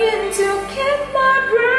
begin to kick my brain.